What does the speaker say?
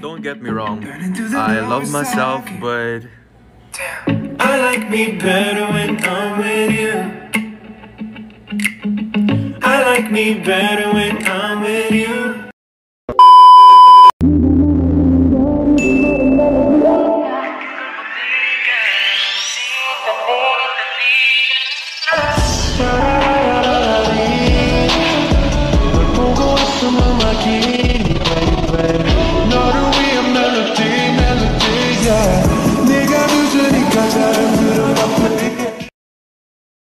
Don't get me wrong, I love myself, but I like me better when I'm with you. I like me better when I'm with you. Nagpugo sa mamagi